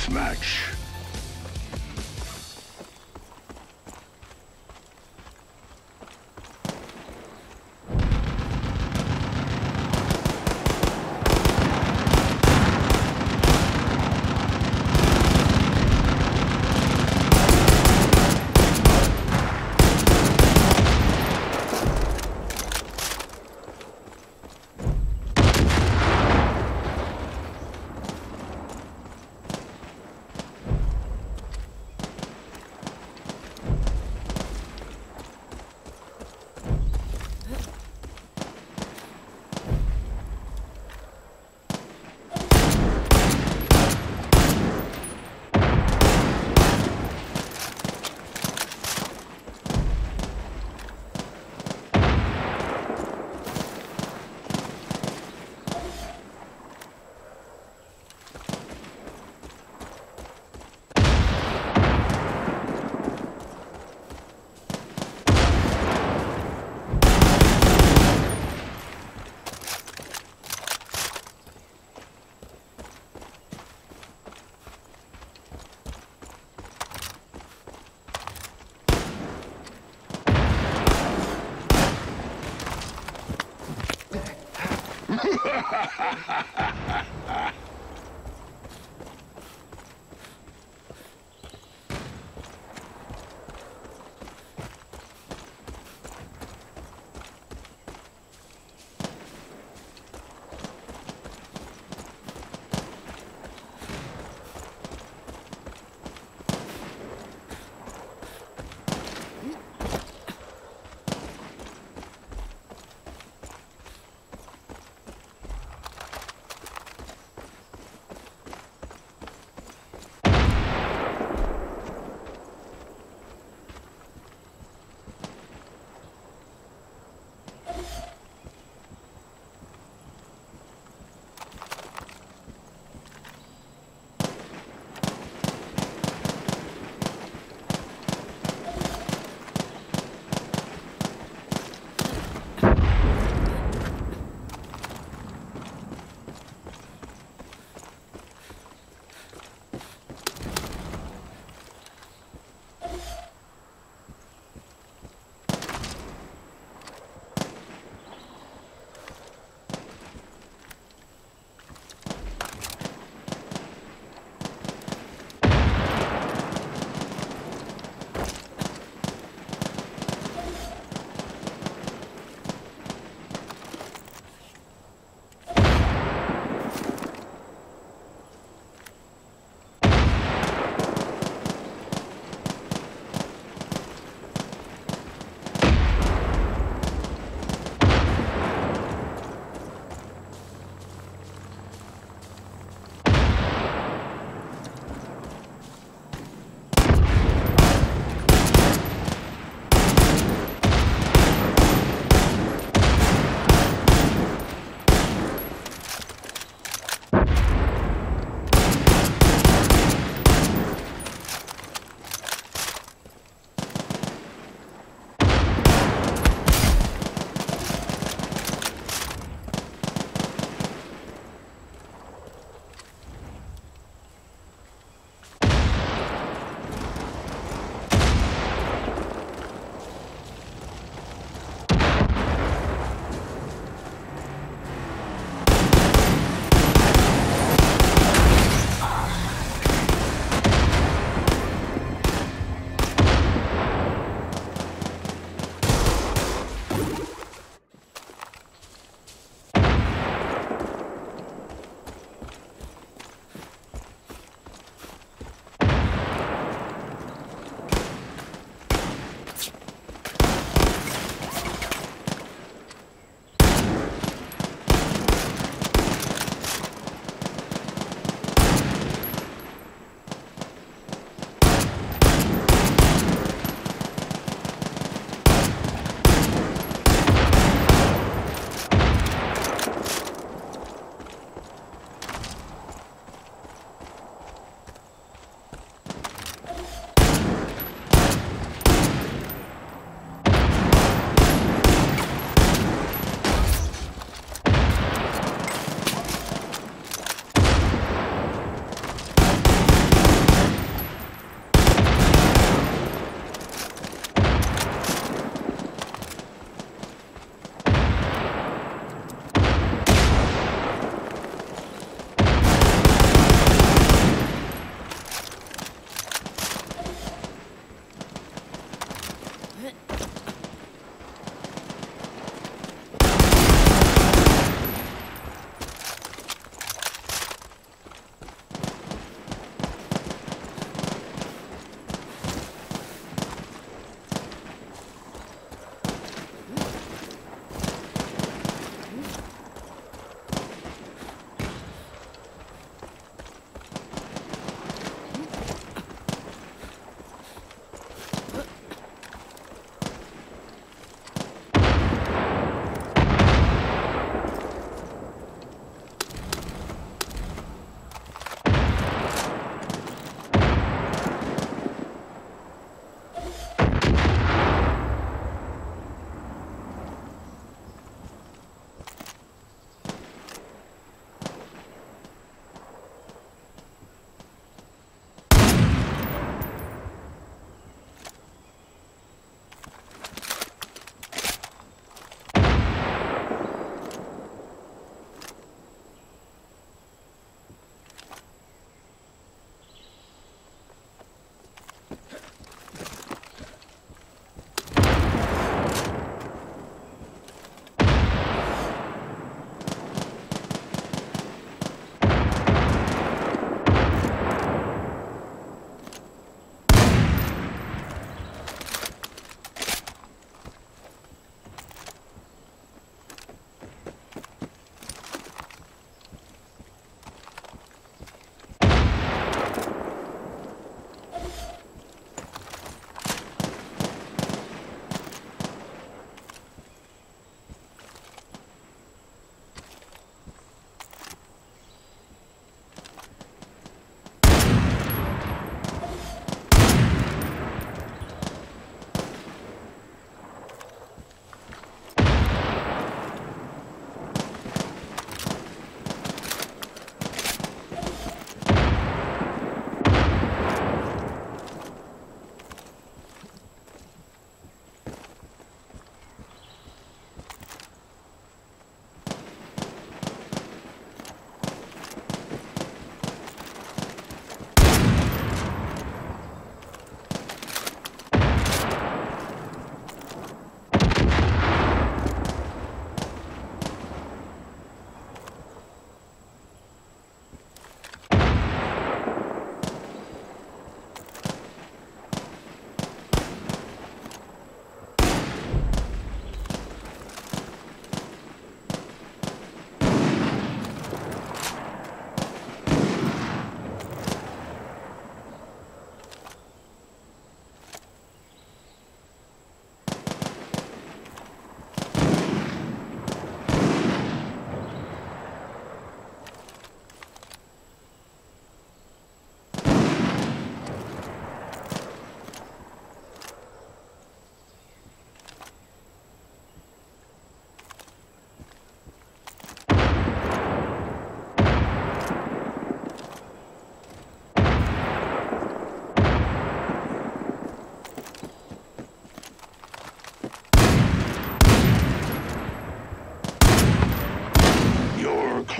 deathmatch. Ha ha ha ha ha!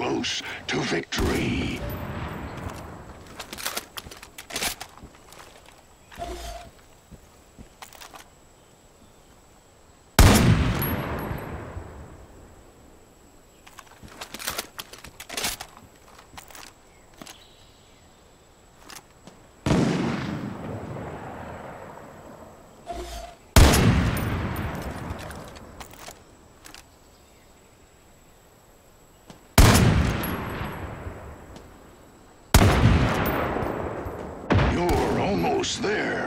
Close to victory. Almost there.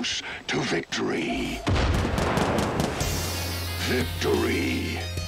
Close to victory. Victory.